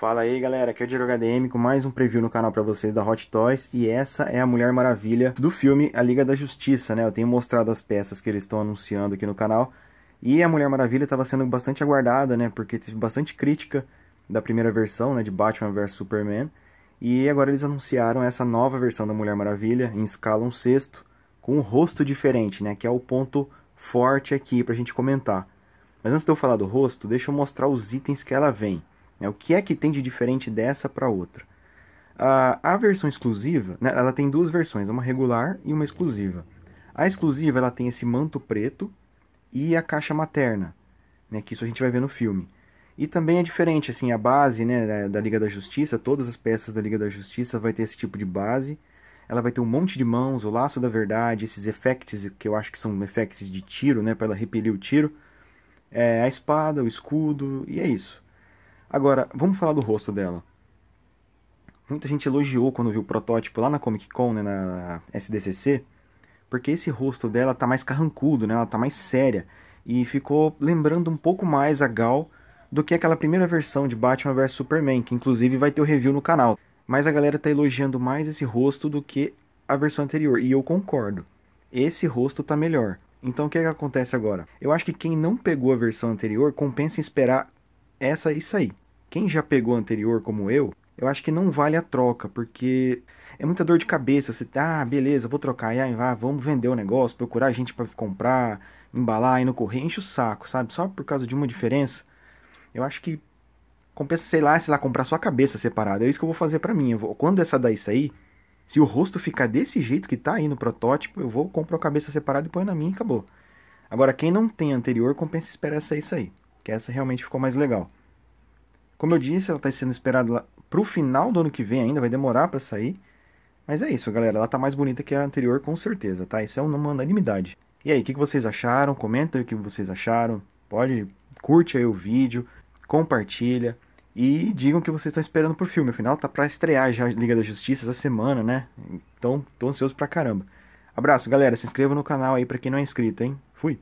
Fala aí galera, aqui é o Diego HDM com mais um preview no canal para vocês da Hot Toys e essa é a Mulher Maravilha do filme A Liga da Justiça, né? Eu tenho mostrado as peças que eles estão anunciando aqui no canal e a Mulher Maravilha estava sendo bastante aguardada, né? Porque teve bastante crítica da primeira versão, né? De Batman vs Superman e agora eles anunciaram essa nova versão da Mulher Maravilha em escala um sexto com um rosto diferente, né? Que é o ponto forte aqui pra gente comentar. Mas antes de eu falar do rosto, deixa eu mostrar os itens que ela vem. Né? O que é que tem de diferente dessa para outra? A, a versão exclusiva, né, ela tem duas versões, uma regular e uma exclusiva. A exclusiva ela tem esse manto preto e a caixa materna, né, que isso a gente vai ver no filme. E também é diferente, assim, a base né, da, da Liga da Justiça, todas as peças da Liga da Justiça vai ter esse tipo de base. Ela vai ter um monte de mãos, o laço da verdade, esses effects que eu acho que são effects de tiro, né, para ela repelir o tiro. É, a espada, o escudo, e é isso. Agora, vamos falar do rosto dela. Muita gente elogiou quando viu o protótipo lá na Comic Con, né, na SDCC, porque esse rosto dela tá mais carrancudo, né, ela tá mais séria, e ficou lembrando um pouco mais a Gal do que aquela primeira versão de Batman vs Superman, que inclusive vai ter o review no canal. Mas a galera tá elogiando mais esse rosto do que a versão anterior, e eu concordo. Esse rosto tá melhor. Então o que, é que acontece agora? Eu acho que quem não pegou a versão anterior compensa esperar essa isso aí. Quem já pegou anterior como eu, eu acho que não vale a troca, porque é muita dor de cabeça. Você tá, ah, beleza, vou trocar, aí vai, vamos vender o negócio, procurar gente para comprar, embalar e no correio, enche o saco, sabe? Só por causa de uma diferença. Eu acho que compensa, sei lá, sei lá, comprar sua cabeça separada. É isso que eu vou fazer para mim. Vou, quando essa daí sair, se o rosto ficar desse jeito que tá aí no protótipo, eu vou comprar a cabeça separada e põe na minha e acabou. Agora, quem não tem anterior, compensa esperar essa aí sair que essa realmente ficou mais legal. Como eu disse, ela está sendo esperada para o final do ano que vem ainda, vai demorar para sair. Mas é isso, galera, ela está mais bonita que a anterior com certeza, tá? Isso é uma unanimidade. E aí, o que vocês acharam? Comenta o que vocês acharam. Pode, curte aí o vídeo, compartilha e digam o que vocês estão esperando pro filme. Afinal, tá para estrear já a Liga da Justiça essa semana, né? Então, tô ansioso pra caramba. Abraço, galera. Se inscreva no canal aí para quem não é inscrito, hein? Fui!